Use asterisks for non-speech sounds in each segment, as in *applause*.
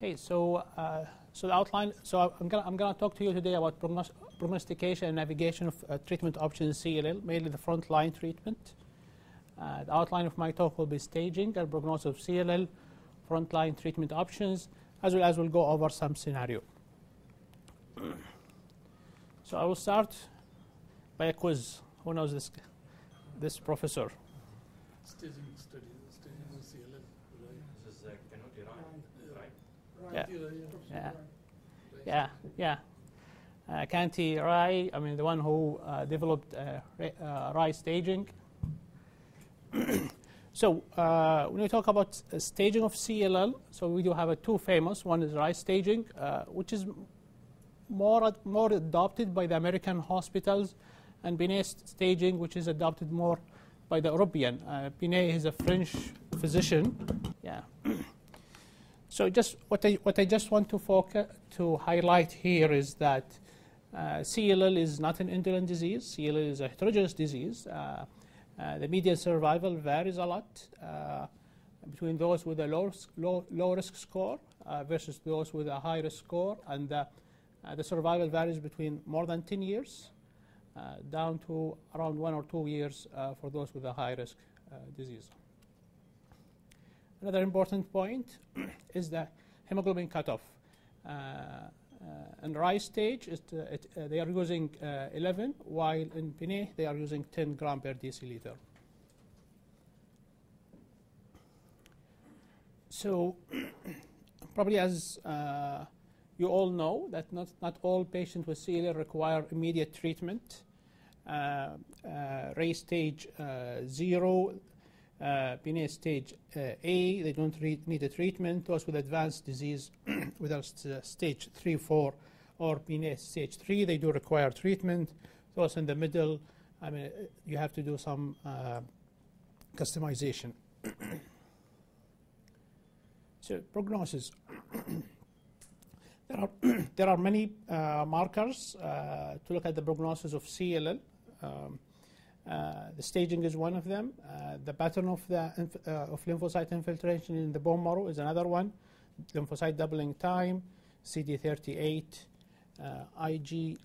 Okay, so uh, so the outline. So I'm gonna I'm gonna talk to you today about prognos- prognostication and navigation of uh, treatment options in CLL, mainly the frontline treatment. Uh, the outline of my talk will be staging and prognosis of CLL, frontline treatment options, as well as we'll go over some scenario. so I will start by a quiz. Who knows this this professor study, staging of CLL, right? This is uh, Canute Ryan, right? Yeah. Yeah, Yeah. Yeah. Uh, Kanti Rai, I mean the one who uh, developed uh, uh, Rai staging. *clears throat* so uh, when we talk about uh, staging of CLL, so we do have a two famous. One is Rai staging, uh, which is more more adopted by the American hospitals, and Binet staging, which is adopted more by the European. Uh, Binet is a French physician. Yeah. *clears throat* So just what I what I just want to focus to highlight here is that uh, CLL is not an indolent disease. CLL is a heterogeneous disease. Uh, uh, the median survival varies a lot uh, between those with a low, low, low risk score uh, versus those with a high risk score, and uh, uh, the survival varies between more than 10 years down to around one or two years for those with a high risk disease. Another important point *clears throat* is the hemoglobin cutoff. Uh, uh, in Rai's stage, it, uh, it, uh, they are using uh, 11, while in Binet they are using 10 gram per deciliter. So, *clears throat* probably as uh, you all know, that not, not all patients with CLL require immediate treatment. Uh, uh, stage uh, 0 uh, stage uh, A, they don't need a treatment. Those with advanced disease, with a st- stage 3, 4, or Binet stage 3, they do require treatment. Those in the middle, I mean, uh, you have to do some uh, customization. *coughs* so, prognosis. *coughs* there, are *coughs* there are many uh, markers uh, to look at the prognosis of CLL. Um, uh, uh, the staging is one of them. Uh, the pattern of, the uh, of lymphocyte infiltration in the bone marrow is another one. Lymphocyte doubling time, CD38, IG,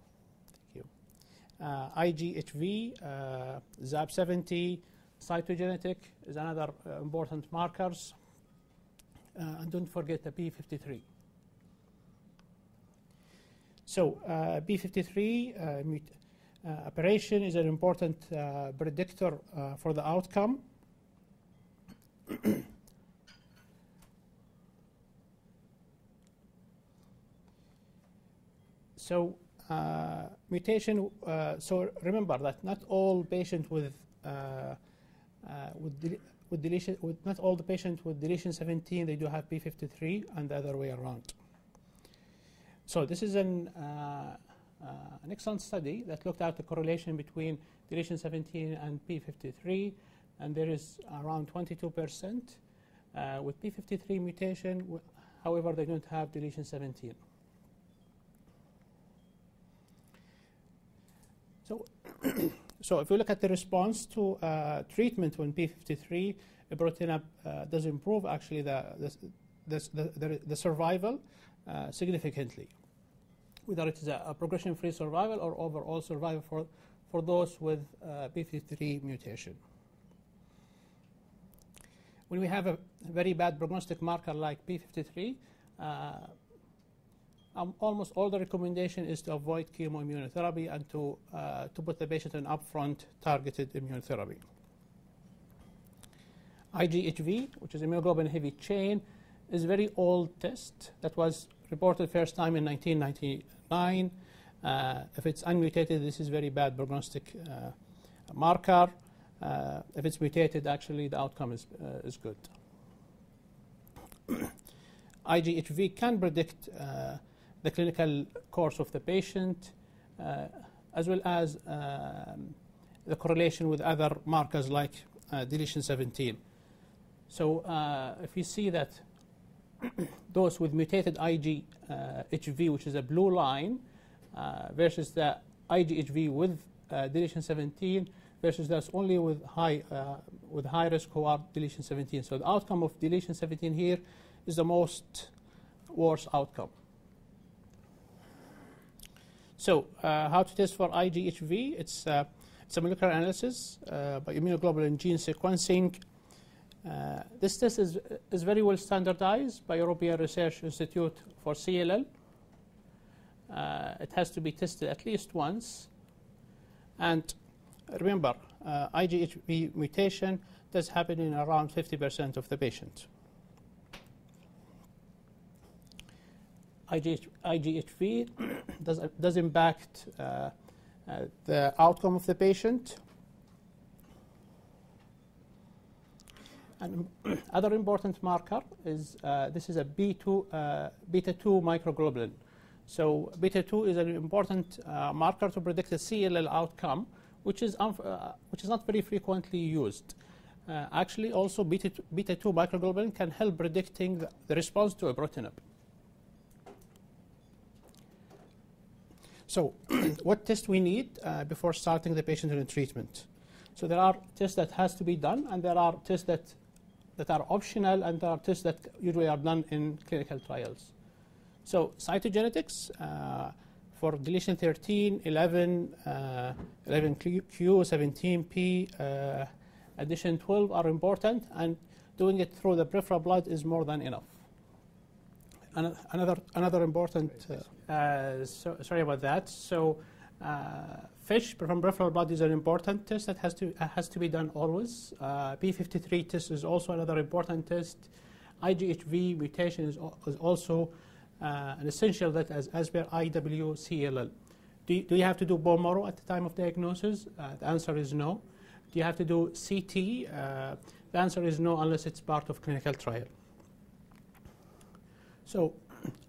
uh, IgHV, uh, ZAP70, cytogenetic is another uh, important markers. and don't forget the P53. So P53, operation is an important uh, predictor uh, for the outcome. *clears throat* so uh, mutation. Uh, so remember that not all patients with uh, uh, with, del- with deletion, with not all the patients with deletion 17, they do have P53, and the other way around. So this is an uh, uh, an excellent study that looked at the correlation between deletion 17 and P53, and there is around 22% uh, with P53 mutation. However, they don't have deletion 17. So, *coughs* so if you look at the response to uh, treatment when P53 ibrutinib uh, does improve actually the the, the, the, the, the survival uh, significantly whether it is a, a progression-free survival or overall survival for, for those with uh, p53 mutation. When we have a very bad prognostic marker like p53, uh, um, almost all the recommendation is to avoid chemoimmunotherapy and to, uh, to put the patient on upfront targeted immunotherapy. IgHV, which is immunoglobulin heavy chain, is a very old test that was reported first time in 1990, 9. Uh, if it's unmutated, this is very bad prognostic uh, marker. Uh, if it's mutated, actually, the outcome is, is good. *clears throat* IGHV can predict the clinical course of the patient as well as um, the correlation with other markers like uh, deletion 17. So uh, if you see that *coughs* those with mutated IgHV, which is a blue line, uh, versus the IgHV with uh, deletion 17, versus those only with high uh, with high risk who are deletion 17. So the outcome of deletion 17 here is the most worse outcome. So, uh, how to test for IGHV? It's, uh, it's a molecular analysis uh, by immunoglobulin gene sequencing. Uh, this test is, is very well standardized by European Research Institute for CLL. Uh, it has to be tested at least once. And remember, uh, IGHV mutation does happen in around 50% of the patients. IGH, IGHV *coughs* does, does impact uh, uh, the outcome of the patient. And *clears throat* other important marker is uh, this is a B2, uh, beta 2 microglobulin. So beta 2 is an important uh, marker to predict the CLL outcome, which is, uh, which is not very frequently used. actually, also beta 2, beta 2 microglobulin can help predicting the, the response to a ibrutinib. So, *clears throat* what test we need uh, before starting the patient in treatment? So there are tests that has to be done, and there are tests that that are optional, and there are tests that usually are done in clinical trials. So cytogenetics uh, for deletion 13, 11, uh, 11Q, 17P, uh, addition 12 are important, and doing it through the peripheral blood is more than enough. Another another important uh, uh, so, sorry about that. So, uh, FISH from peripheral blood is an important test that has to uh, has to be done always. Uh, P53 test is also another important test. IGHV mutation is, is also uh, an essential that as, as per IWCLL. Do you, do you have to do bone marrow at the time of diagnosis? Uh, the answer is no. Do you have to do CT? the answer is no unless it's part of clinical trial. So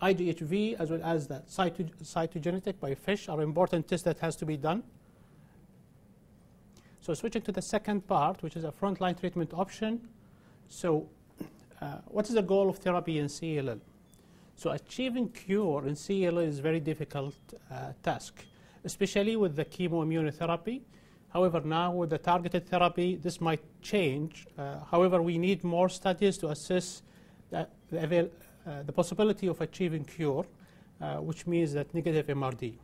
IGHV as well as the cyto cytogenetic by FISH are important tests that has to be done. So switching to the second part, which is a frontline treatment option. So uh, what is the goal of therapy in CLL? So achieving cure in CLL is a very difficult uh, task, especially with the chemoimmunotherapy. However, now with the targeted therapy, this might change. Uh, however, we need more studies to assess the, the the possibility of achieving cure, uh, which means that negative MRD.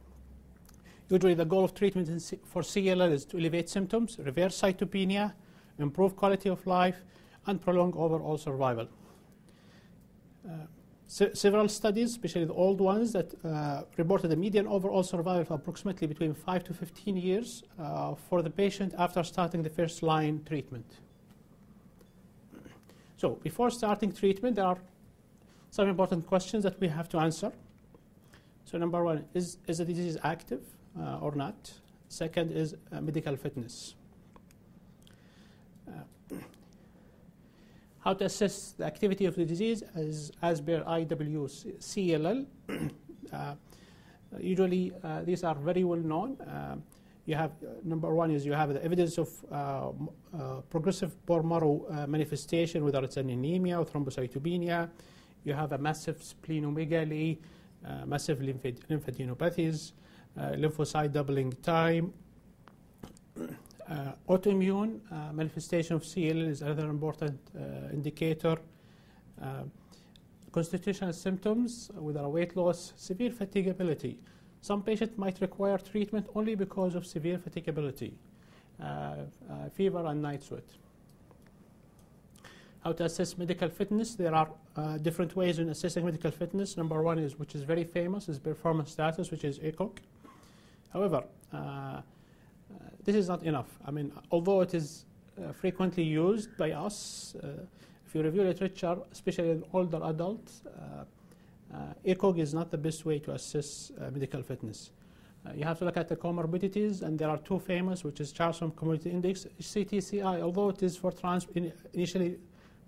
Usually the goal of treatment for CLL is to alleviate symptoms, reverse cytopenia, improve quality of life, and prolong overall survival. Uh, several studies, especially the old ones, that uh, reported a median overall survival of approximately between 5 to 15 years uh, for the patient after starting the first line treatment. So before starting treatment, there are some important questions that we have to answer. So number one, is, is the disease active uh, or not? Second is uh, medical fitness. Uh, how to assess the activity of the disease as, as per IWCLL. *clears throat* Uh, usually uh, these are very well known. Uh, you have number one is you have the evidence of progressive bone marrow manifestation, whether it's an anemia or thrombocytopenia you have a massive splenomegaly, uh, massive lymphadenopathies, uh, lymphocyte doubling time. *clears throat* Uh, autoimmune uh, manifestation of CLL is another important uh, indicator. Constitutional symptoms with our weight loss, severe fatigability. Some patients might require treatment only because of severe fatigability, fever and night sweat how to assess medical fitness. There are uh, different ways in assessing medical fitness. Number one is, which is very famous, is performance status, which is ECOG. However, uh, uh, this is not enough. I mean, although it is uh, frequently used by us, if you review literature, especially in older adults, ECOG is not the best way to assess medical fitness. Uh, you have to look at the comorbidities, and there are two famous, which is Charlson Comorbidity Index, CTCI, although it is for trans in initially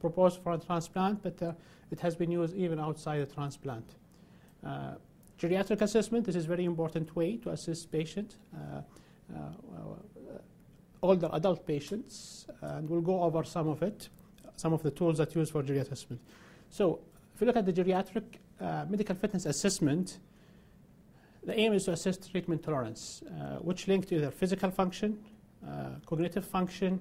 proposed for a transplant, but uh, it has been used even outside the transplant. Uh, geriatric assessment, this is a very important way to assess patients, uh, older adult patients, and we'll go over some of it, some of the tools that used for geriatric assessment. So if you look at the geriatric uh, medical fitness assessment, the aim is to assess treatment tolerance, uh, which link to either physical function, uh, cognitive function,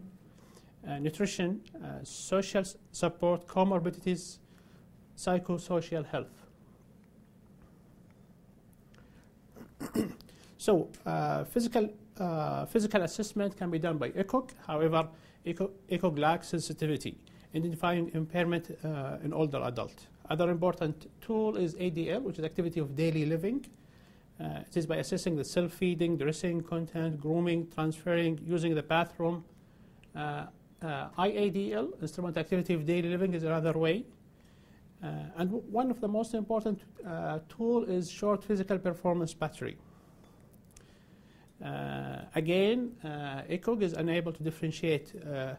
uh, nutrition, uh, social support, comorbidities, psychosocial health. *clears throat* so uh, physical physical assessment can be done by ECOG. However, ECOG, lacks sensitivity, identifying impairment in older adult. Other important tool is ADL, which is activity of daily living. Uh, it is by assessing the self-feeding, dressing, content, grooming, transferring, using the bathroom, uh, IADL, instrument activity of daily living, is another way. Uh, and one of the most important uh, tool is short physical performance battery. Uh, again, uh, ECOG is unable to differentiate uh,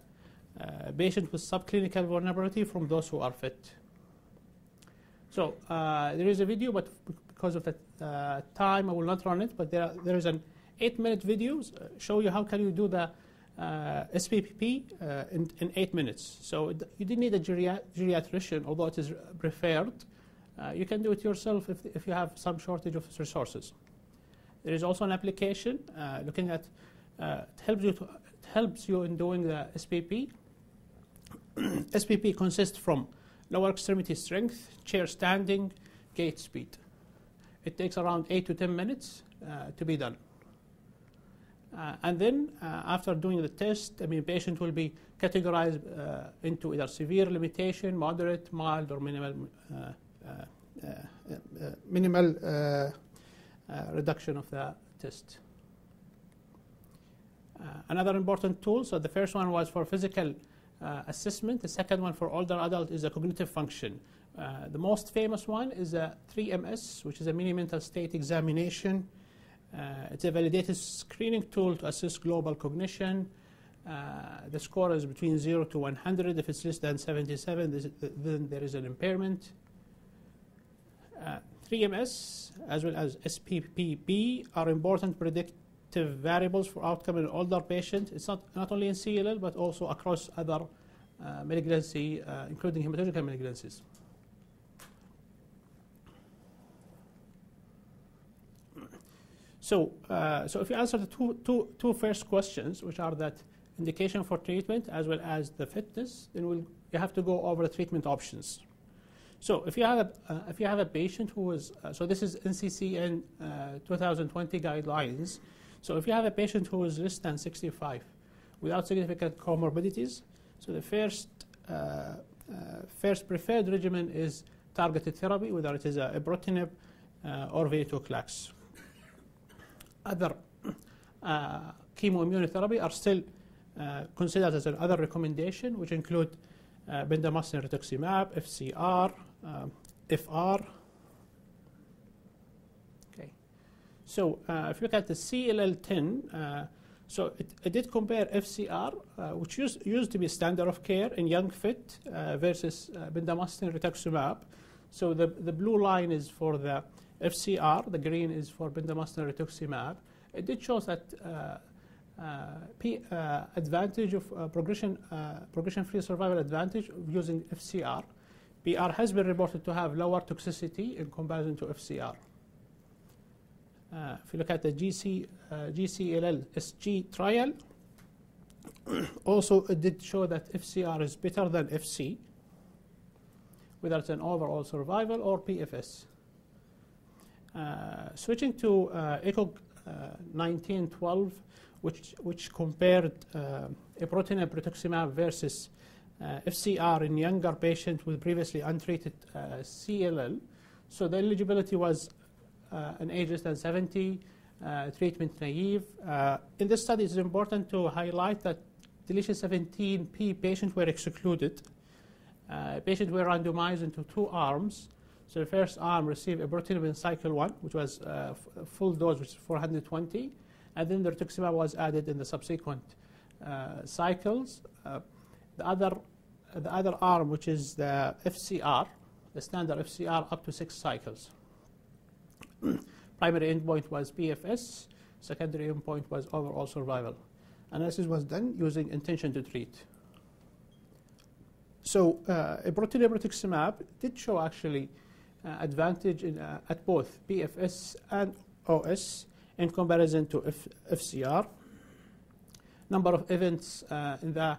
patients with subclinical vulnerability from those who are fit. So there is a video, but because of the time, I will not run it. But there, are, there is an eight-minute video show you how can you do the uh, SPPP uh, in, in eight minutes. So you didn't need a geria- geriatrician, although it is preferred. Uh, you can do it yourself if, if you have some shortage of resources. There is also an application uh, looking at uh, it helps you to, it helps you in doing the SPP. SPP *clears throat* consists from lower extremity strength, chair standing, gait speed. It takes around eight to ten minutes uh, to be done. Uh, and then, uh, after doing the test, I mean, patient will be categorized uh, into either severe limitation, moderate, mild, or minimal, uh, uh, uh, minimal reduction of the test. Another important tool. So the first one was for physical assessment. The second one for older adult is a cognitive function. The most famous one is a 3MS, which is a mini mental state examination. Uh, it's a validated screening tool to assess global cognition. Uh, the score is between 0 to 100. If it's less than 77, this- then there is an impairment. Uh, 3MS as well as SPPB are important predictive variables for outcome in older patients. It's not, not only in CLL but also across other uh, malignancy, uh, including hematological malignancies. So, uh, so if you answer the two, two, two first questions, which are that indication for treatment as well as the fitness, then we'll, you have to go over the treatment options. So if you have a, uh, if you have a patient who is, uh, so this is NCCN uh, 2020 guidelines. So if you have a patient who is less than 65 without significant comorbidities, so the first, uh, uh, first preferred regimen is targeted therapy, whether it is a ibrutinib uh, or venetoclax. Other uh, chemoimmunotherapy are still uh, considered as another recommendation, which include uh, bendamustine rituximab, FCR, um, FR. Okay. So uh, if you look at the CLL10, uh, so it, it did compare FCR, uh, which used, used to be standard of care in young fit, uh, versus bendamustine rituximab. So the, the blue line is for the FCR, the green is for bendamustine rituximab. It did show that uh, uh, P, uh, advantage of progression, progression-free survival advantage of using FCR. BR has been reported to have lower toxicity in comparison to FCR. Uh, if you look at the GC, uh, GCLL SG trial, *coughs* also it did show that FCR is better than FC, whether it's an overall survival or PFS. Uh, switching to uh, ECOG uh, 1912, which, which compared uh, ibrutinib rituximab versus uh, FCR in younger patients with previously untreated uh, CLL. So the eligibility was uh, an age less than 70, uh, treatment naive. Uh, in this study, it's important to highlight that deletion 17p patients were excluded. Uh, patients were randomized into two arms. So the first arm received ibrutinib in cycle one, which was uh, full dose, which is 420, and then the rituximab was added in the subsequent uh, cycles. Uh, the other, the other arm, which is the FCR, the standard FCR, up to six cycles. *clears throat* Primary endpoint was PFS. Secondary endpoint was overall survival. Analysis was done using intention to treat. So, uh, ibrutinib rituximab did show actually advantage in, uh, at both PFS and OS in comparison to F- FCR. Number of events uh, in the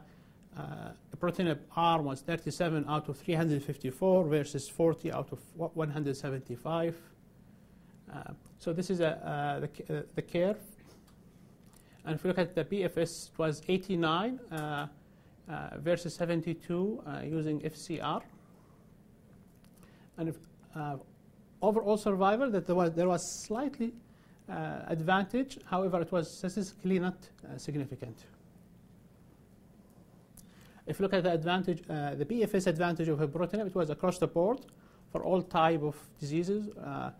uh, ibrutinib arm was 37 out of 354 versus 40 out of 175. Uh, So this is a, uh, the, uh, the curve. And if you look at the PFS, it was 89 uh, uh, versus 72 uh, using FCR. And if, uh, overall survival, that there was, there was slightly uh, advantage. However, it was statistically not uh, significant. If you look at the advantage, uh, the PFS advantage of ibrutinib, it was across the board for all type of diseases, uh,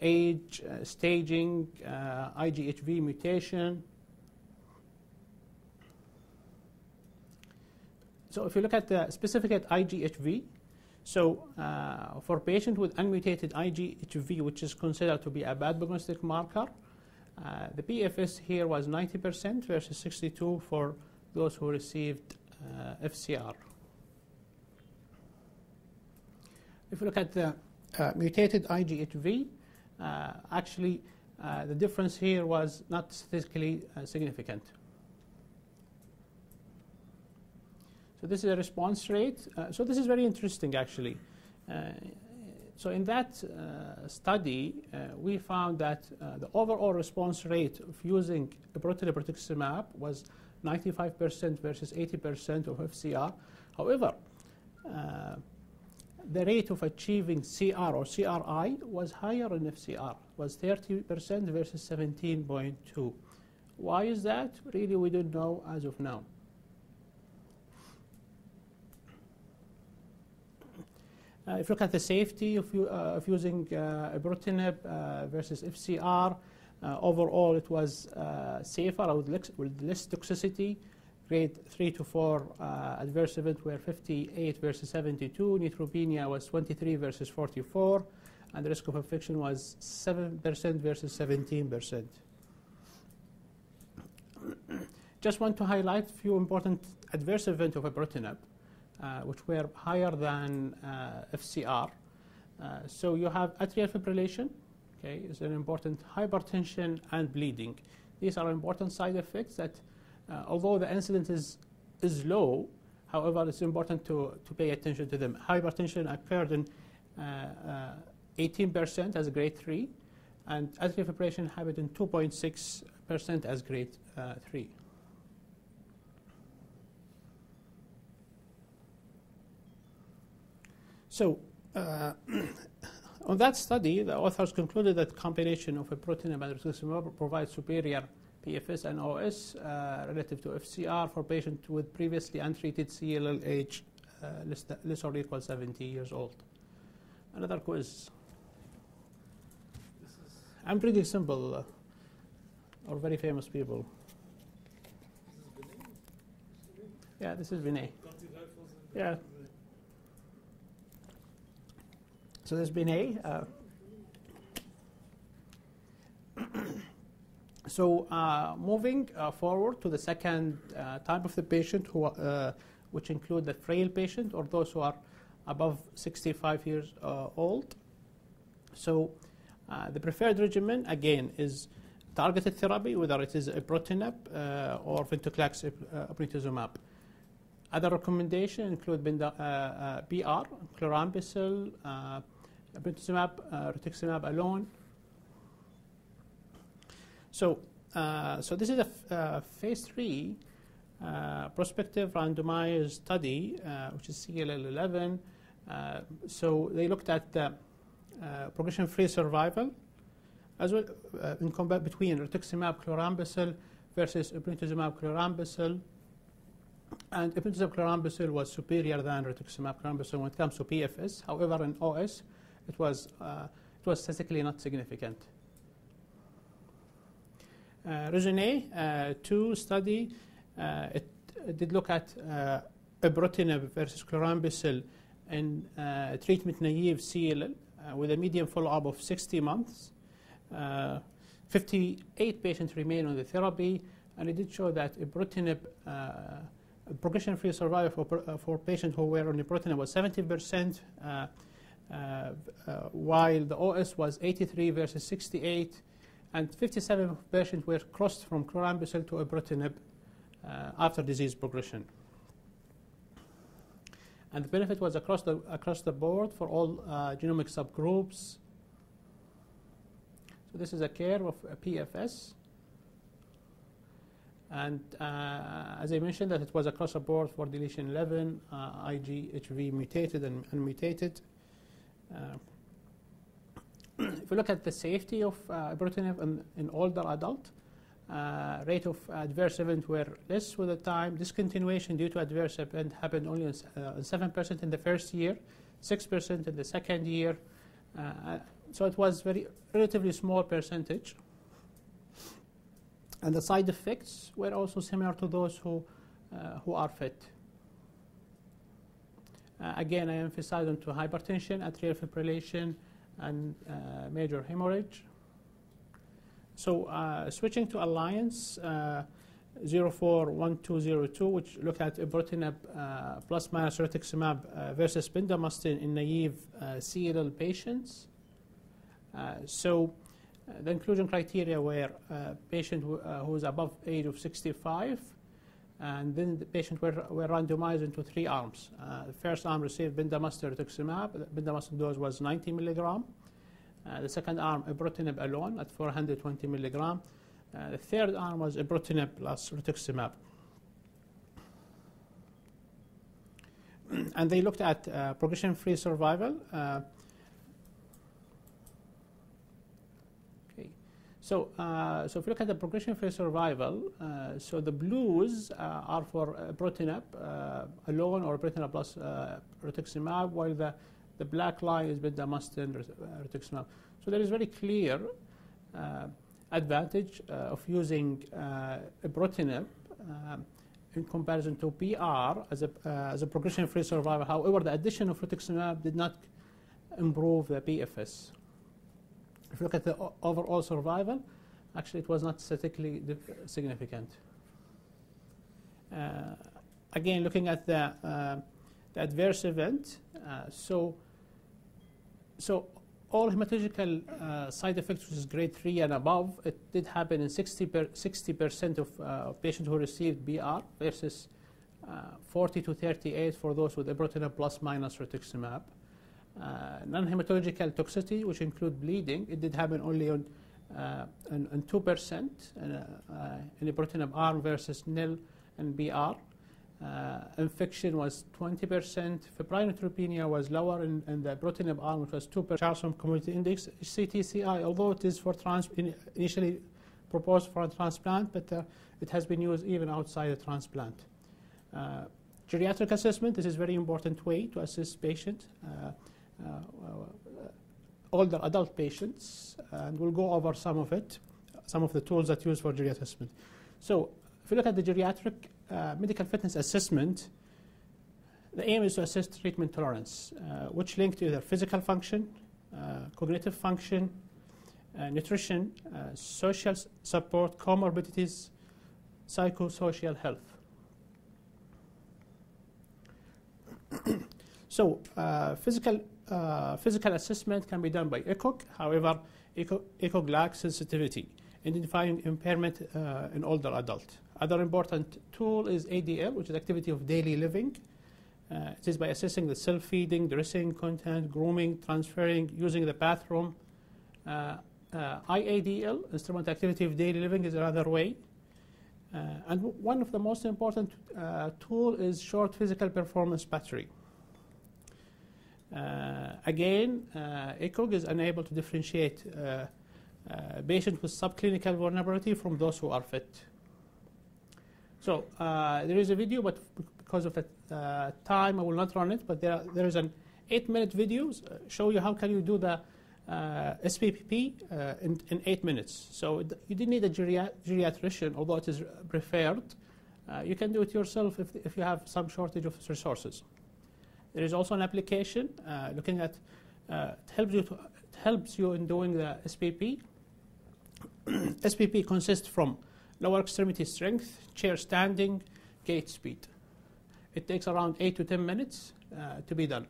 age, uh, staging, uh, IGHV mutation. So if you look at the specific at IGHV, so uh, for patient with unmutated IGHV, which is considered to be a bad prognostic marker, uh, the PFS here was 90% versus 62 for those who received uh, FCR. If you look at the uh, mutated IGHV, uh, actually uh, the difference here was not statistically significant. So this is a response rate. Uh, so this is very interesting actually. Uh, so in that uh, study, uh, we found that uh, the overall response rate of using ibrutinib was 95% versus 80% of FCR. However, uh, the rate of achieving CR or CRI was higher in FCR, was 30% versus 17.2. Why is that? Really, we don't know as of now. Uh, if you look at the safety of, uh, of using uh, ibrutinib uh, versus FCR, uh, overall it was uh, safer with, lex- with less toxicity. Grade 3 to 4 uh, adverse event were 58 versus 72. Neutropenia was 23 versus 44. And the risk of infection was 7% versus 17%. Just want to highlight a few important adverse events of ibrutinib which were higher than uh, FCR. Uh, so you have atrial fibrillation, okay, is an important hypertension and bleeding. These are important side effects that, uh, although the incidence is, is low, however, it's important to, to pay attention to them. Hypertension occurred in uh, uh, 18% as grade 3, and atrial fibrillation happened in 2.6% as grade uh, 3. So, uh, *clears throat* on that study, the authors concluded that combination of ibrutinib and rituximab provides superior PFS and OS uh, relative to FCR for patients with previously untreated CLL age uh, less, less or equal 70 years old. Another quiz. I'm pretty simple, uh, or very famous people. this is Binet. Yeah, this is Binet. Got the rifles and. Yeah. So there's been A. Uh, *clears throat* so uh, moving uh, forward to the second type of the patient, who, which include the frail patient or those who are above 65 years old. So the preferred regimen again is targeted therapy, whether it is ibrutinib uh, or venetoclax uh, obinutuzumab. Other recommendations include uh, uh, BR, chlorambucil, uh, uh, rituximab alone. So, uh, so this is a uh, phase three uh, prospective randomized study, uh, which is CLL11. Uh, so they looked at progression-free survival, as well in combat between rituximab chlorambucil versus obinutuzumab chlorambucil. And ibrutinib chlorambucil was superior than rituximab chlorambucil when it comes to PFS. However, in OS, it was uh, it was statistically not significant. Uh, Regine uh, 2 study, uh, it, it did look at uh, ibrutinib versus chlorambucil in uh, treatment-naive CLL with a median follow-up of 60 months. Uh, 58 patients remain on the therapy, and it did show that ibrutinib progression-free survival for, for patients who were on ibrutinib was 70%, uh, uh, uh, while the OS was 83 versus 68, and 57 patients were crossed from chlorambucil to ibrutinib uh, after disease progression. And the benefit was across the, across the board for all uh, genomic subgroups. So this is a curve of a PFS. And uh, as I mentioned, that it was across the board for deletion 11, uh, IGHV mutated and unmutated. Uh, *clears throat* if you look at the safety of uh, ibrutinib in, in older adult, uh, rate of adverse event were less with the time. Discontinuation due to adverse event happened only in uh, 7% in the first year, 6% in the second year. Uh, so it was very relatively small percentage. And the side effects were also similar to those who, uh, who are fit. Uh, again, I emphasize onto hypertension, atrial fibrillation, and uh, major hemorrhage. So uh, switching to Alliance uh, 041202, which looked at ibrutinib uh, plus minus rituximab uh, versus bendamustine in naive uh, CLL patients. So the inclusion criteria were uh, patient who, who is above age of 65, and then the patient were, were randomized into three arms. Uh, the first arm received bendamustine rituximab. Bendamustine dose was 90 milligram. Uh, the second arm, ibrutinib alone at 420 milligram. Uh, the third arm was ibrutinib plus rituximab. *clears throat* and they looked at uh, progression-free survival. Uh, okay, so uh, so if you look at the progression-free survival, uh, so the blues uh, are for ibrutinib uh, alone or ibrutinib plus uh, rituximab, while the the black line is bendamustine uh, rituximab. So there is very clear uh, advantage uh, of using uh, ibrutinib in comparison to BR as a, uh, as a progression-free survival. However, the addition of rituximab did not improve the PFS. If you look at the overall survival, actually it was not statistically significant. Uh, again, looking at the, uh, the adverse event, uh, so so all hematological uh, side effects, which is grade 3 and above, it did happen in 60 per, 60% of uh, patients who received BR versus uh, 40 to 38 for those with ibrutinib plus minus rituximab. Uh, non-hematological toxicity, which include bleeding, it did happen only on, uh, on, on 2% in, uh, uh, in ibrutinib arm versus nil and BR. Uh, infection was 20%. Febrile neutropenia was lower in, in the ibrutinib arm, which was 2%. Charlson Comorbidity Index, CTCI, although it is for trans, in, initially proposed for a transplant, but uh, it has been used even outside the transplant. Uh, geriatric assessment, this is very important way to assess patients, older adult patients, and we'll go over some of it, some of the tools that used for geriatric assessment. So if you look at the geriatric uh, medical fitness assessment, the aim is to assess treatment tolerance, uh, which link to either physical function, uh, cognitive function, uh, nutrition, uh, social support, comorbidities, psychosocial health. *clears throat* so, uh, physical, uh, physical assessment can be done by ECOG. However, ECOG, lacks sensitivity, identifying impairment uh, in older adult. Other important tool is ADL, which is activity of daily living. Uh, it is by assessing the self-feeding, dressing, content, grooming, transferring, using the bathroom. Uh, uh, IADL, instrument activity of daily living, is another way. And one of the most important tool is short physical performance battery. Uh, again, uh, ECOG is unable to differentiate uh, patients with subclinical vulnerability from those who are fit. So there is a video, but because of the time, I will not run it. But there, are, there is an eight-minute video show you how can you do the uh, SPPP uh, in, in eight minutes. So it, you didn't need a geria- geriatrician, although it is preferred. Uh, you can do it yourself if, if you have some shortage of resources. There is also an application uh, looking at uh, it helps you to, it helps you in doing the SPP. SPP *clears throat* consists from lower extremity strength, chair standing, gait speed. It takes around 8 to 10 minutes uh, to be done.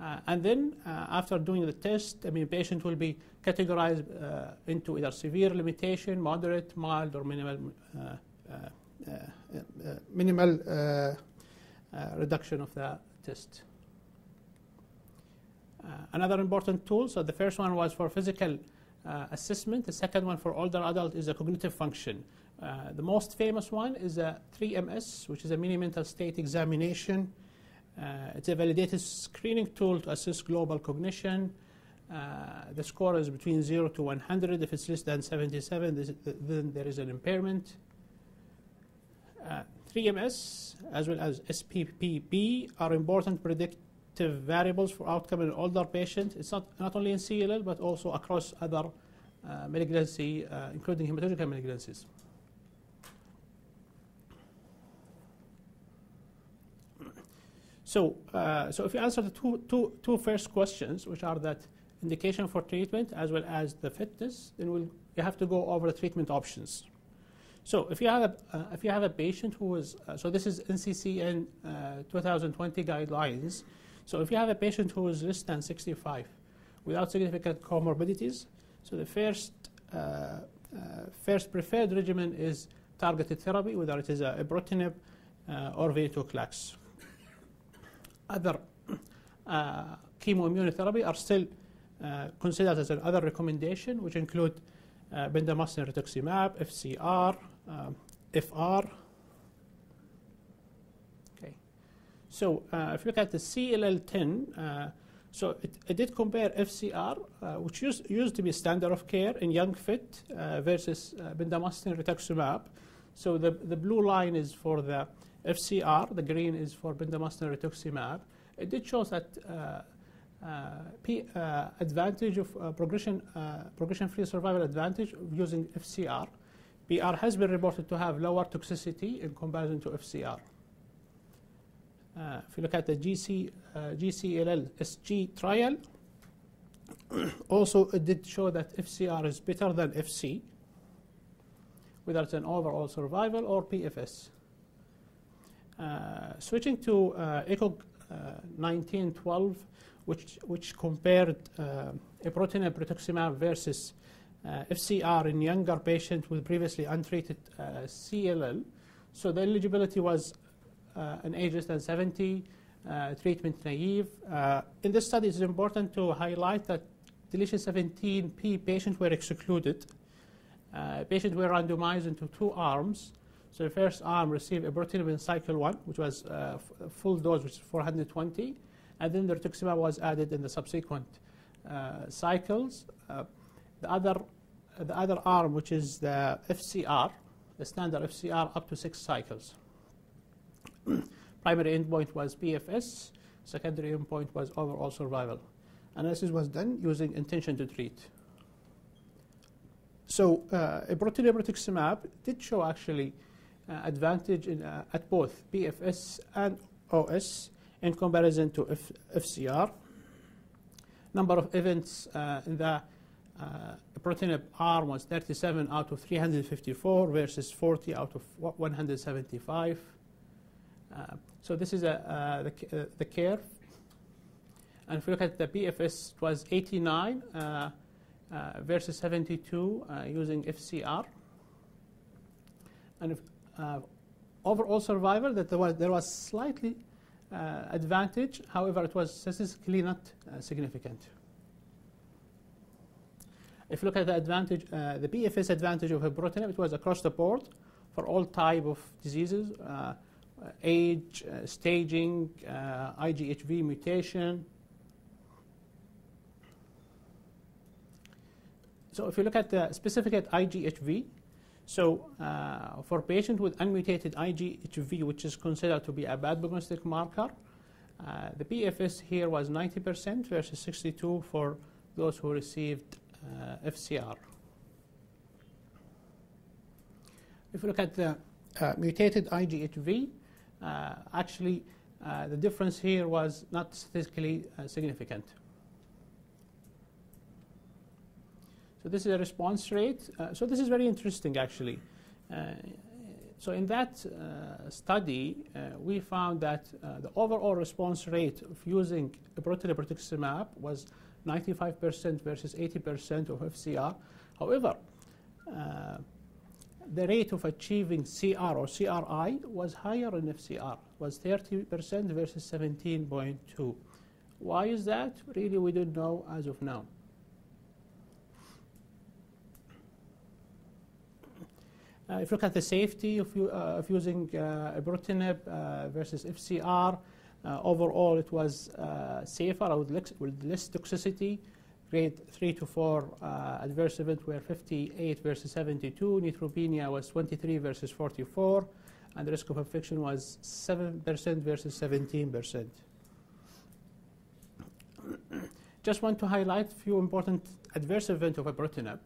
Uh, and then, uh, after doing the test, I mean, patient will be categorized uh, into either severe limitation, moderate, mild, or minimal, minimal reduction of the test. Uh, another important tool. So the first one was for physical uh, assessment. The second one for older adult is a cognitive function. Uh, the most famous one is a 3MS, which is a mini mental state examination. Uh, it's a validated screening tool to assess global cognition. Uh, the score is between 0 to 100. If it's less than 77, this, then there is an impairment. Uh, 3MS as well as SPPB are important predictive variables for outcome in older patients. It's not, not only in CLL but also across other uh, malignancy, uh, including hematological malignancies. So, uh, so if you answer the two, two, two first questions, which are that indication for treatment as well as the fitness, then we'll, you have to go over the treatment options. So if you have a, uh, if you have a patient who is, uh, so this is NCCN uh, 2020 guidelines. So if you have a patient who is less than 65 without significant comorbidities, so the first, uh, uh, first preferred regimen is targeted therapy, whether it is a ibrutinib uh, or venetoclax. Other chemoimmunotherapy are still considered as another recommendation, which include uh, bendamustine rituximab, FCR, um, FR. Okay. So uh, if you look at the CLL10, uh, so it, it, did compare FCR, uh, which used, used to be standard of care in young fit uh, versus uh, bendamustine rituximab. So the, the blue line is for the FCR, the green is for bendamustine rituximab. It did show that uh, P, uh, advantage of uh, progression, progression-free survival advantage of using FCR. BR has been reported to have lower toxicity in comparison to FCR. Uh, if you look at the GC, uh, GCLL SG trial, *clears throat* also it did show that FCR is better than FC, whether it's an overall survival or PFS. Uh, switching to uh, ECOG 1912, which, which compared uh, ibrutinib rituximab versus uh, FCR in younger patients with previously untreated uh, CLL. So the eligibility was uh, an age less than 70, uh, treatment naive. Uh, in this study, it's important to highlight that deletion 17p patients were excluded. patients were randomized into two arms. So the first arm received ibrutinib in cycle one, which was full dose, which is 420 and then the rituximab was added in the subsequent cycles. The other the other arm, which is the FCR, the standard FCR, up to six cycles. *clears throat* Primary endpoint was PFS. Secondary endpoint was overall survival. Analysis was done using intention to treat. So uh, rituximab did show actually uh, advantage in, uh, at both PFS and OS in comparison to F FCR. Number of events uh, in the uh, ibrutinib R was 37 out of 354 versus 40 out of 175. Uh, so this is a, uh, the, uh, the curve. And if we look at the PFS, it was 89 uh, versus 72 using FCR. And if, overall survival, that there was, there was slightly uh, advantage. However, it was statistically not uh, significant. If you look at the advantage, uh, the PFS advantage of ibrutinib, it was across the board for all type of diseases, age, staging, IGHV mutation, So if you look at the specific at IGHV, so uh, for patients with unmutated IGHV, which is considered to be a bad prognostic marker, uh, the PFS here was 90% versus 62 for those who received uh, FCR. If you look at the uh, mutated IGHV, uh, actually uh, the difference here was not statistically significant. So this is a response rate. Uh, so this is very interesting, actually. Uh, so in that uh, study, uh, we found that uh, the overall response rate of using ibrutinib was 95% versus 80% of FCR. However, uh, the rate of achieving CR or CRI was higher in FCR, was 30% versus 17.2. Why is that? Really, we don't know as of now. Uh, if you look at the safety of, uh, of using uh, uh versus FCR, overall it was uh, safer with with less toxicity. Grade 3 to 4 uh, adverse event were 58 versus 72. Neutropenia was 23 versus 44. And the risk of infection was 7% versus 17%. *clears throat* Just want to highlight a few important adverse events of ibrutinib,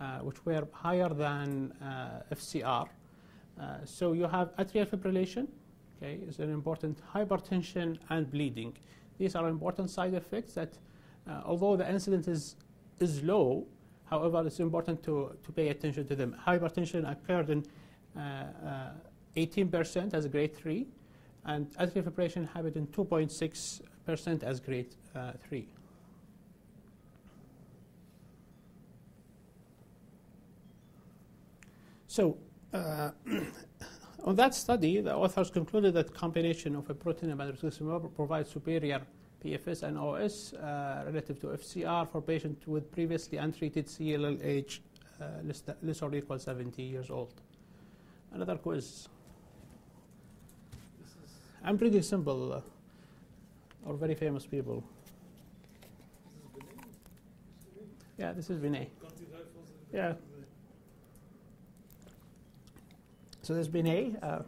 uh, which were higher than uh, FCR. Uh, so you have atrial fibrillation, okay, is an important hypertension and bleeding. These are important side effects that, uh, although the incidence is, is low, however, it's important to, to pay attention to them. Hypertension occurred in uh, uh, 18% as grade 3, and atrial fibrillation happened in 2.6% as grade uh, 3. So, uh, *clears throat* on that study, the authors concluded that combination of ibrutinib and rituximab provides superior PFS and OS uh, relative to FCR for patients with previously untreated CLL age uh, less, or equal 70 years old. Another quiz. I'm pretty simple, uh, or very famous people. this is Binet. Yeah, this is Binet. Yeah. So there's Binet. Uh,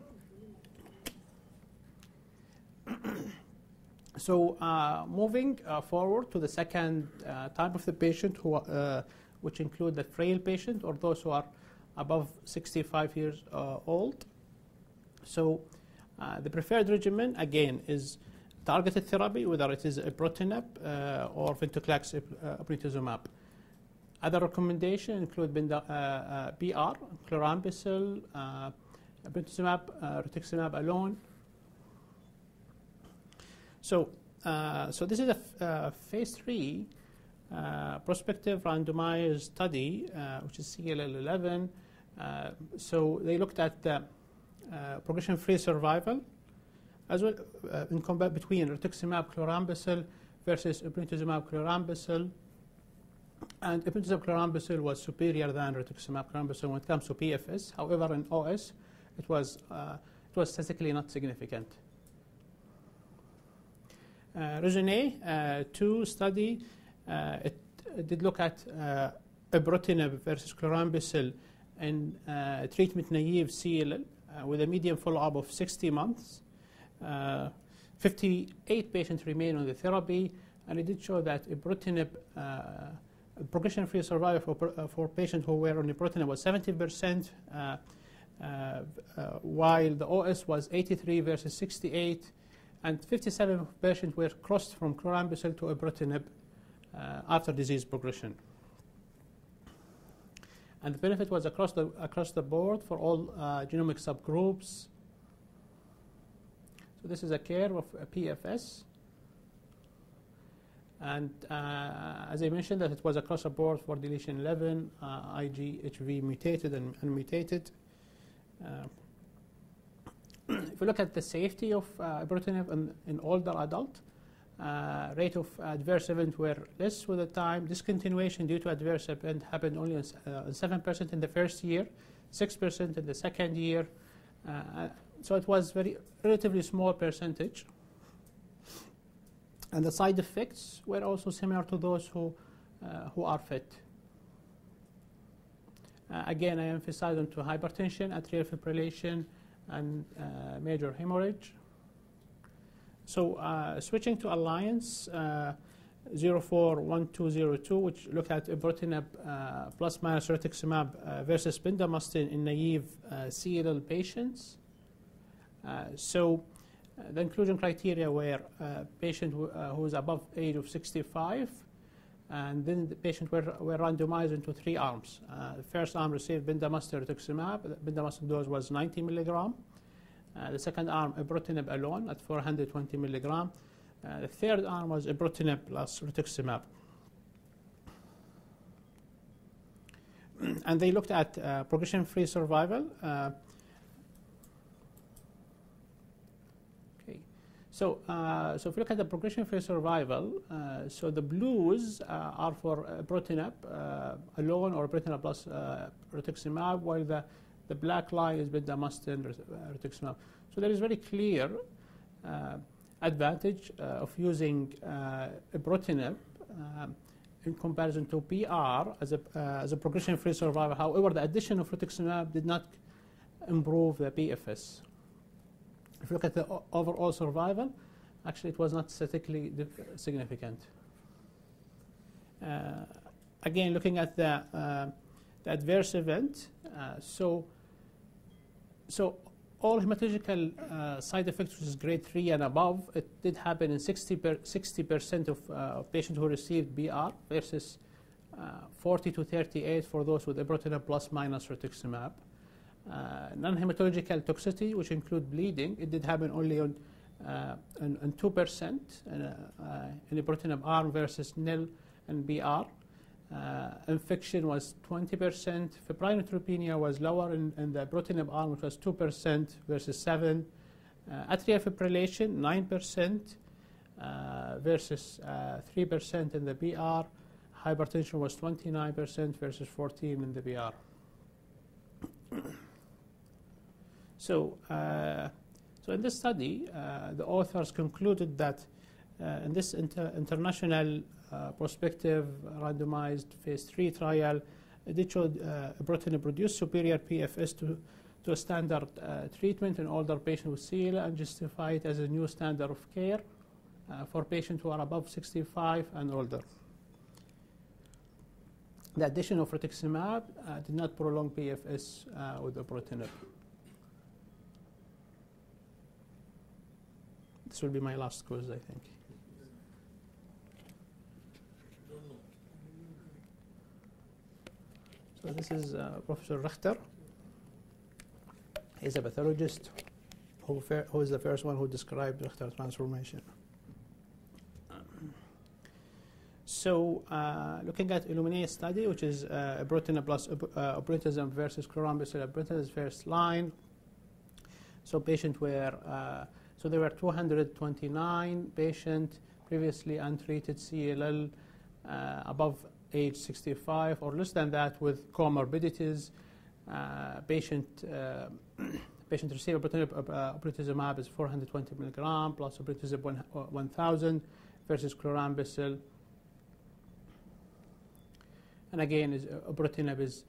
*clears throat* so uh, moving uh, forward to the second type of the patient, who, which include the frail patient or those who are above 65 years old. So the preferred regimen again is targeted therapy, whether it is ibrutinib uh, or venetoclax uh. Other recommendations include uh, uh, BR, chlorambucil, uh, uh, rituximab alone. So, uh, so this is a uh, phase three uh, prospective randomized study, uh, which is CLL11. Uh, so they looked at progression-free survival, as well in combat between rituximab chlorambucil versus obinutuzumab chlorambucil. And ibrutinib chlorambucil was superior than rituximab chlorambucil when it comes to PFS. However, in OS, it was uh, it was statistically not significant. Uh, Regine uh, 2 study, uh, it, it did look at uh, ibrutinib versus chlorambucil in uh, treatment-naive CLL with a median follow-up of 60 months. Uh, 58 patients remain on the therapy, and it did show that ibrutinib progression-free survival for, for patients who were on ibrutinib was 70%, uh, uh, uh, while the OS was 83 versus 68, and 57 patients were crossed from chlorambucil to ibrutinib uh, after disease progression. And the benefit was across the, across the board for all uh, genomic subgroups. So this is a curve of uh, PFS. And uh, as I mentioned, that it was across the board for deletion 11, uh, IGHV mutated and unmutated. Uh, *clears throat* if we look at the safety of uh, ibrutinib in, in older adult, uh, rate of adverse event were less with the time. Discontinuation due to adverse event happened only on uh, 7% in the first year, 6% in the second year. So it was very relatively small percentage. And the side effects were also similar to those who, who are fit. Uh, again, I emphasize on to hypertension, atrial fibrillation, and uh, major hemorrhage. So uh, switching to Alliance uh, 041202, which looked at ibrutinib uh, plus minus rituximab uh, versus bendamustine in naive CLL patients. So the inclusion criteria were patient who, who is above age of 65, and then the patients were, were randomized into three arms. Uh, the first arm received bendamustine rituximab. Bendamustine dose was 90 milligram. Uh, the second arm, ibrutinib alone at 420 milligram. Uh, the third arm was ibrutinib plus rituximab. *clears throat* and they looked at progression-free survival. Uh, okay, so uh, so if you look at the progression-free survival, uh, so the blues uh, are for ibrutinib uh, alone or ibrutinib plus uh, rituximab, while the The black line is bendamustine, uh, rituximab. So there is very clear uh, advantage uh, of using uh, ibrutinib um, in comparison to BR as a, uh, as a progression-free survival. However, the addition of rituximab did not improve the PFS. If you look at the overall survival, actually it was not statistically significant. Uh, again, looking at the, uh, the adverse event, uh, so so all hematological uh, side effects, which is grade 3 and above, it did happen in 60 per, 60% of uh, patients who received BR versus uh, 40 to 38 for those with ibrutinib plus minus rituximab. Uh, non-hematological toxicity, which include bleeding, it did happen only on, uh, on, on 2% in, uh, uh, arm versus nil and BR. Uh, infection was 20%. Febrile neutropenia was lower in, in the ibrutinib arm, which was 2% versus 7. Uh, atrial fibrillation, 9% uh, versus uh, 3% in the BR. Hypertension was 29% versus 14 in the BR. So, uh, so in this study, uh, the authors concluded that uh, in this inter- international prospective randomized phase 3 trial, it showed uh, produced superior PFS to, to a standard uh, treatment in older patients with CLL and justify it as a new standard of care uh, for patients who are above 65 and older. The addition of rituximab uh, did not prolong PFS with ibrutinib. This will be my last quiz, I think. So this is uh, Professor Richter. He's a pathologist who, who is the first one who described Richter transformation. So, uh, looking at Illuminate study, which is uh, ibrutinib plus uh, obrutinib versus chlorambucil ibrutinib is first line. So, patient were uh, so there were 229 patient previously untreated CLL uh, above age 65 or less than that with comorbidities. Uh, patient uh, *clears throat* patient received uh, obrutinib is 420 milligram plus obrutinib one- uh, 1000 versus chlorambucil. And again, is, uh, is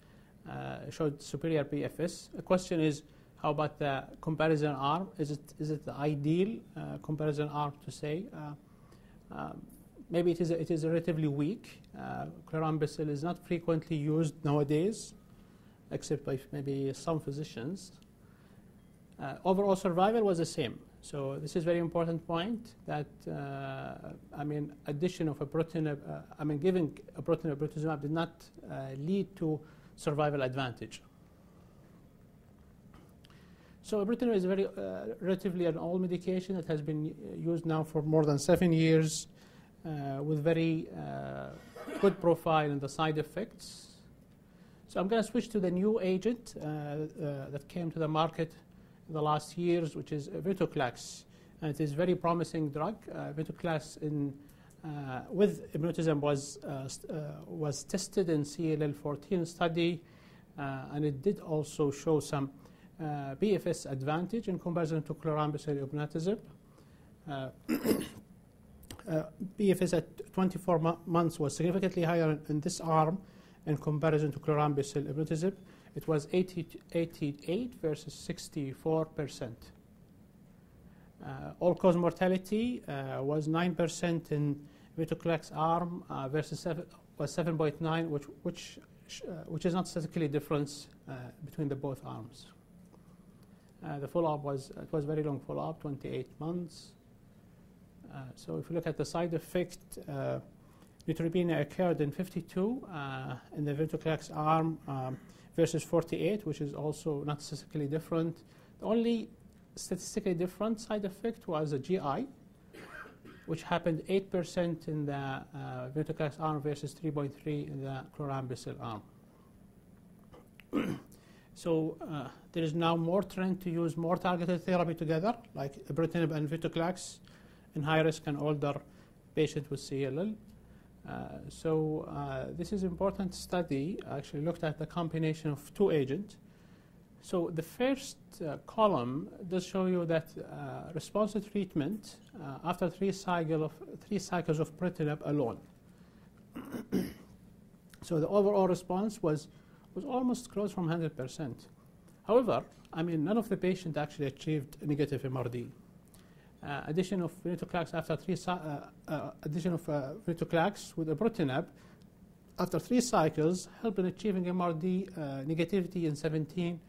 uh, showed superior PFS. The question is, how about the comparison arm? Is it is it the ideal uh, comparison arm to say? Uh, um, maybe it is it is relatively weak. Uh, is not frequently used nowadays, except by maybe some physicians. Uh, overall survival was the same. So this is very important point that uh, I mean addition of a protein, uh, I mean giving a protein brutuzumab did not lead to survival advantage. So ibrutinib is very uh, relatively an old medication that has been uh, used now for more than seven years uh, with very uh, good profile in the side effects. So I'm going to switch to the new agent uh, uh, that came to the market in the last years, which is venetoclax. And it is a very promising drug. venetoclax in, with hypnotism was, was tested in CLL14 study, and it did also show some PFS advantage in comparison to chlorambucil ibrutinib. Uh, *coughs* uh, PFS at 24 mo- months was significantly higher in, in this arm in comparison to chlorambucil ibrutinib. It was 80, 88 versus 64 percent. Uh, all-cause mortality uh, was 9% in venetoclax arm uh, versus seven, was 7.9, which which uh, which is not statistically difference uh, between the both arms. Uh, the follow-up was it was very long follow-up, 28 months. Uh, so if you look at the side effect, uh, neutropenia occurred in 52 uh, in the venetoclax arm um, versus 48, which is also not statistically different. The only statistically different side effect was a GI, which happened 8% in the uh, arm versus 3.3 in the chlorambucil arm. So uh, there is now more trend to use more targeted therapy together, like ibrutinib and venetoclax, in high risk and older patients with CLL. Uh, so uh, this is important study. Actually looked at the combination of two agents. So the first uh, column does show you that uh, response to treatment uh, after three, cycle of, three cycles of ibrutinib alone. *clears throat* so the overall response was, was almost close from 100%. However, I mean, none of the patients actually achieved negative MRD. Uh, addition of venetoclax after three uh, uh, addition of uh, venetoclax with ibrutinib after three cycles helped in achieving MRD uh, negativity in 17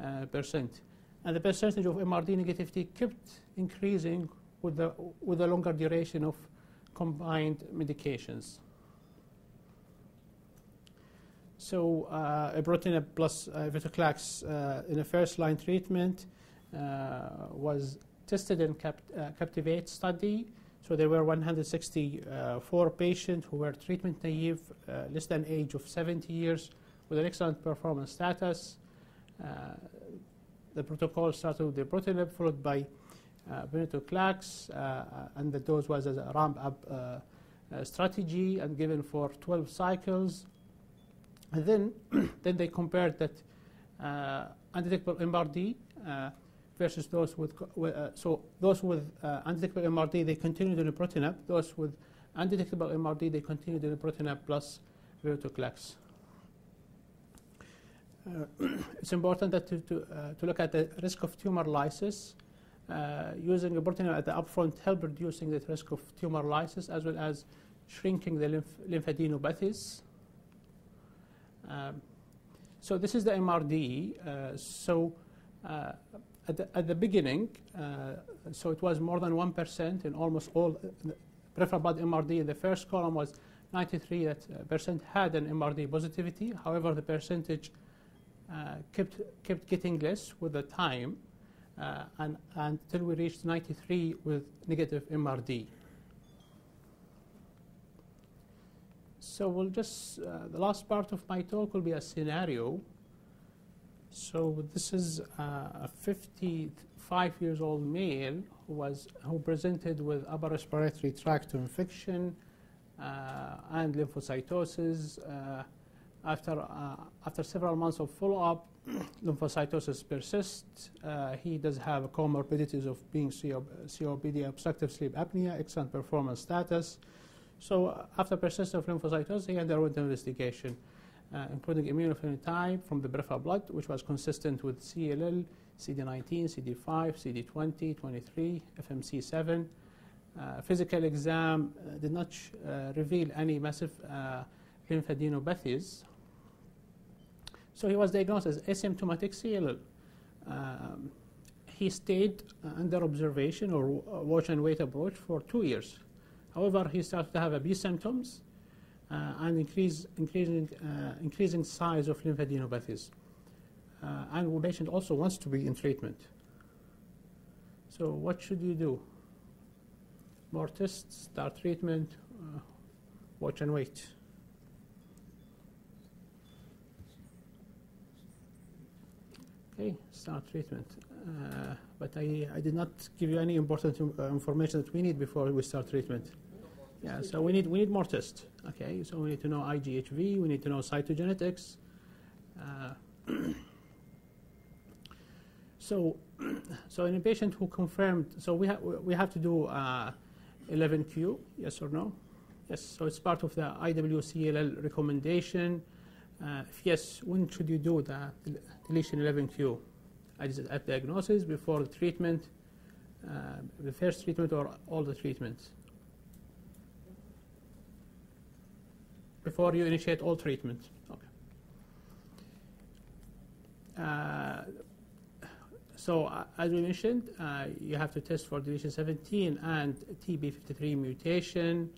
uh, percent, and the percentage of MRD negativity kept increasing with the with the longer duration of combined medications. So uh, ibrutinib plus uh, venetoclax uh, in a first-line treatment was tested in Cap- Captivate study. So there were 164 patients who were treatment naive, less than age of 70 years, with an excellent performance status. The protocol started with the followed by uh, venetoclax, uh, and the dose was a ramp-up uh, uh, strategy and given for 12 cycles. And then, *clears throat* then they compared that uh, undetectable MRD uh, versus those with, uh, so those with uh, undetectable MRD, they continued in ibrutinib. Those with undetectable MRD, they continued in ibrutinib plus venetoclax. Uh, *clears throat* it's important that to, to, uh, to look at the risk of tumor lysis. Uh, using ibrutinib at the upfront help reducing the risk of tumor lysis as well as shrinking the lymph, lymphadenopathies. Um, so this is the MRD. Uh, so uh, at, the, at the beginning, uh, so it was more than 1% in almost all peripheral blood MRD. In the first column was 93 that, uh, percent had an MRD positivity. However, the percentage uh, kept, kept getting less with the time and, until we reached 93 with negative MRD. So we'll just, uh, the last part of my talk will be a scenario. So this is uh, a 55 years old male who was who presented with upper respiratory tract infection uh, and lymphocytosis. Uh, after uh, after several months of follow-up, *clears throat* lymphocytosis persists. Uh, he does have comorbidities of being CO- COPD, obstructive sleep apnea, excellent performance status. So uh, after persistent lymphocytosis, he underwent investigation, uh, including immunophenotype from the peripheral blood, which was consistent with CLL, CD19, CD5, CD20, 23, FMC7. Uh, physical exam uh, did not uh, reveal any massive lymphadenopathies. So he was diagnosed as asymptomatic CLL. Um, he stayed under observation or watch and wait approach for two years. However, he started to have abuse symptoms uh, and increase, increasing, uh, increasing size of lymphadenopathies. Uh, and the patient also wants to be in treatment. So what should you do? More tests, start treatment, uh, watch and wait. Okay, start treatment. Uh, but I, I did not give you any important uh, information that we need before we start treatment. Yeah, so we need we need more tests. Okay, so we need to know IGHV, we need to know cytogenetics. Uh, *clears throat* so, *clears throat* so in a patient who confirmed, so we have we have to do uh, 11Q, yes or no? Yes. So it's part of the IWCLL recommendation. Uh, if yes, when should you do the deletion 11Q? At diagnosis, before the treatment, uh, the first treatment, or all the treatments? Before you initiate all treatments. Okay. Uh, so, uh, as we mentioned, uh, you have to test for deletion 17 and TP53 mutation.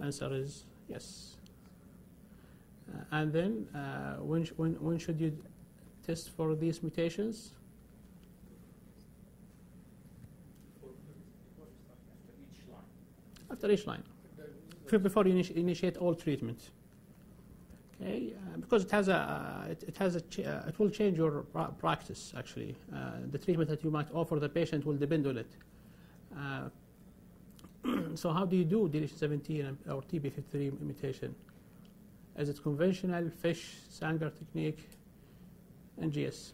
Answer is yes. Uh, and then, uh, when, sh- when, when should you test for these mutations? After each line, before you initi- initiate all treatment. Okay, uh, because it has a, uh, it, it has a, uh, it will change your pra- practice actually. Uh, the treatment that you might offer the patient will depend on it. *clears throat* So how do you do deletion 17 or TP53 mutation? Is it conventional, fish, Sanger technique, NGS?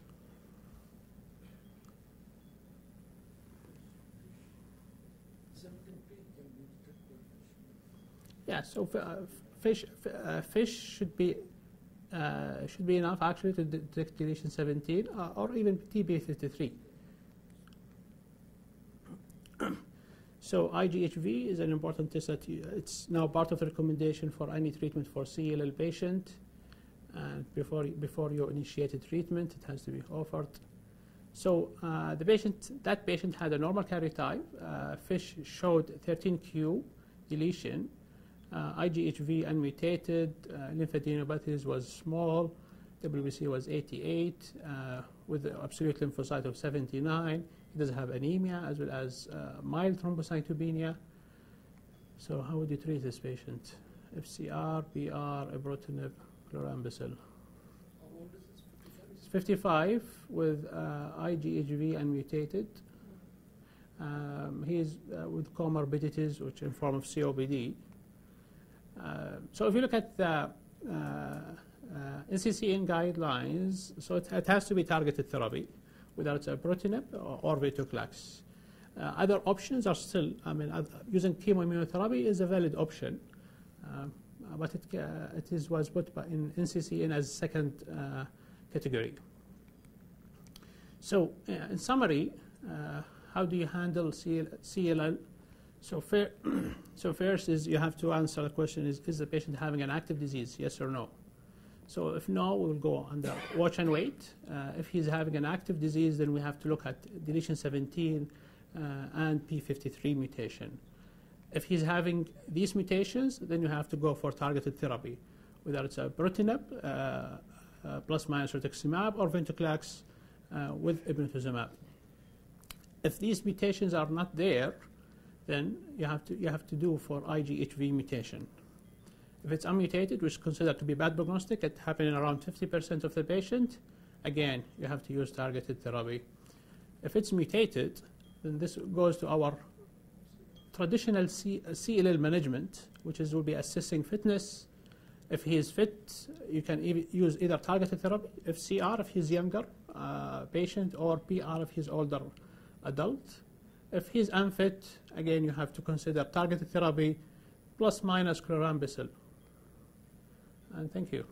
Yeah, so uh, fish, uh, fish should be uh, should be enough actually to detect deletion 17 uh, or even TP53. *clears throat* so IGHV is an important test that you, it's now part of the recommendation for any treatment for CLL patient. And before before you initiate a treatment, it has to be offered. So uh, the patient, that patient had a normal karyotype. Uh, fish showed 13q deletion. Uh, IGHV unmutated, uh, lymphadenopathies was small, WBC was 88, uh, with absolute lymphocyte of 79. He does have anemia as well as uh, mild thrombocytopenia. So how would you treat this patient? FCR, BR, ibrutinib, chlorambucil. How old is this? 55? It's 55 with uh, IGHV unmutated. Um, he is uh, with comorbidities, which in form of COPD. Uh, so if you look at the uh, uh, NCCN guidelines, so it, it has to be targeted therapy, whether it's ibrutinib or, or venetoclax. Uh, other options are still, I mean, using chemoimmunotherapy is a valid option, uh, but it, uh, it is, was put by in NCCN as second uh, category. So, uh, in summary, uh, how do you handle CL, CLL? So, fir- *clears throat* so first is you have to answer the question: Is is the patient having an active disease? Yes or no? So, if no, we will go under watch and wait. Uh, if he's having an active disease, then we have to look at deletion 17 uh, and P53 mutation. If he's having these mutations, then you have to go for targeted therapy, whether it's ibrutinib uh, uh, plus minus rituximab or venetoclax uh, with obinutuzumab. If these mutations are not there, then you have to you have to do for IGHV mutation. If it's unmutated, which is considered to be bad prognostic, it happening around 50% of the patient, again, you have to use targeted therapy. If it's mutated, then this goes to our traditional C- CLL management, which is will be assessing fitness. If he is fit, you can ev- use either targeted therapy, if CR if he's younger uh, patient, or BR if he's older adult. If he's unfit, again you have to consider targeted therapy plus minus chlorambucil. And thank you.